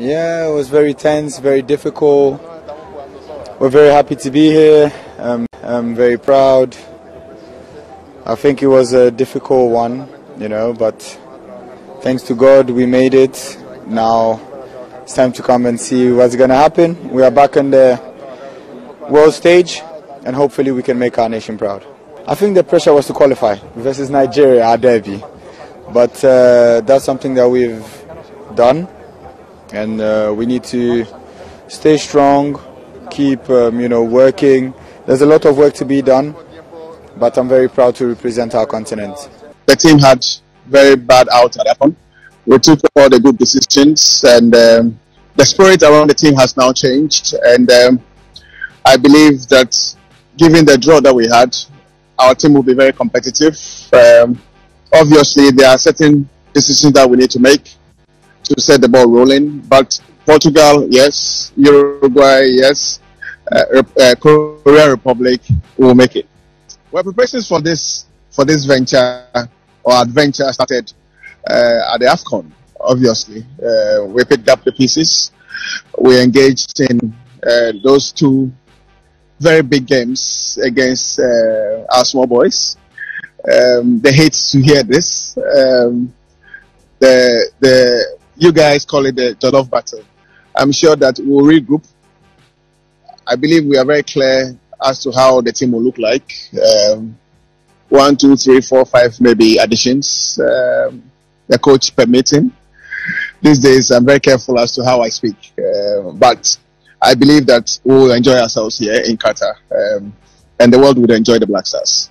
Yeah, it was very tense, very difficult. We're very happy to be here. Um, I'm very proud. I think it was a difficult one, you know, but thanks to God we made it. Now it's time to come and see what's going to happen. We are back on the world stage and hopefully we can make our nation proud. I think the pressure was to qualify versus Nigeria, our derby. But uh, that's something that we've done and uh, we need to stay strong, keep um, you know working. There's a lot of work to be done, but I'm very proud to represent our continent. The team had very bad out at point. We took all the good decisions, and um, the spirit around the team has now changed. And um, I believe that, given the draw that we had, our team will be very competitive. Um, obviously, there are certain decisions that we need to make to set the ball rolling. But Portugal, yes. Uruguay, yes. Uh, uh, Korea Republic will make it. Well, preparations for this for this venture or adventure started uh, at the AFCON. Obviously, uh, we picked up the pieces. We engaged in uh, those two very big games against uh, our small boys. Um, they hate to hear this. Um, the the you guys call it the Jollof battle. I'm sure that we'll regroup. I believe we are very clear as to how the team will look like. Um, one, two, three, four, five, maybe additions. Um, the coach permitting. These days, I'm very careful as to how I speak. Uh, but I believe that we will enjoy ourselves here in Qatar, um, and the world would enjoy the Black Stars.